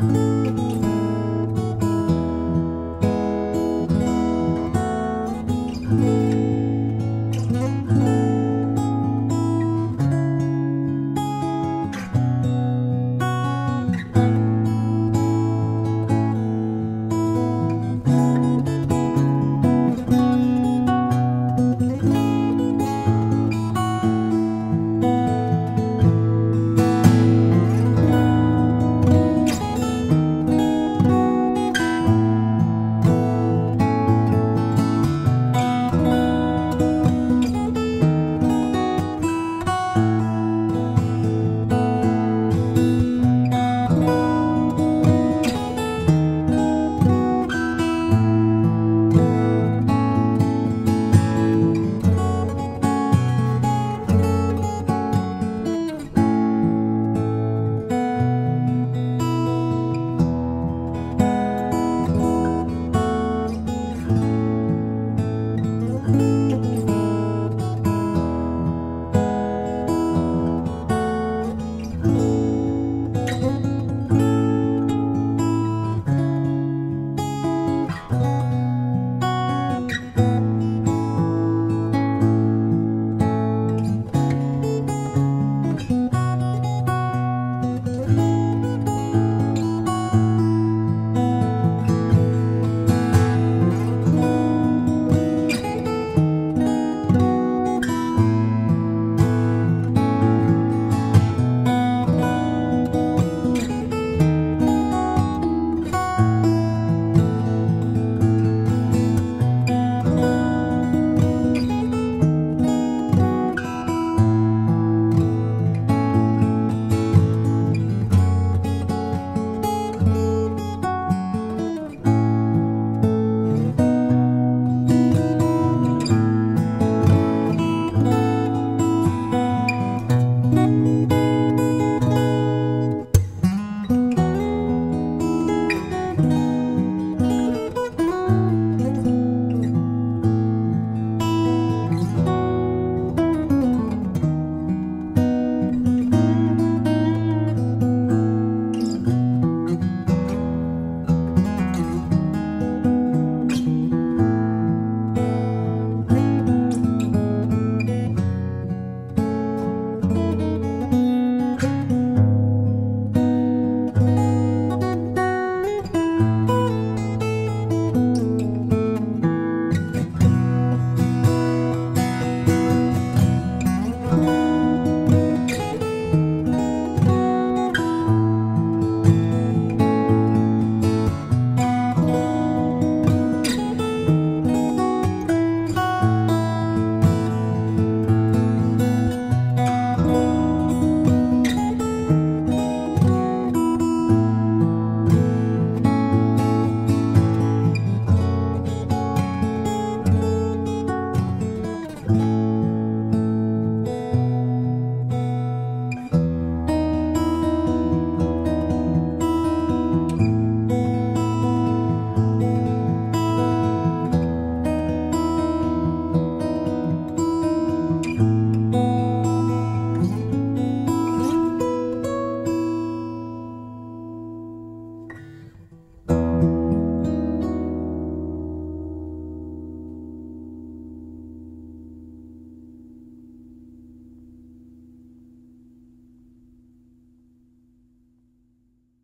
Bye.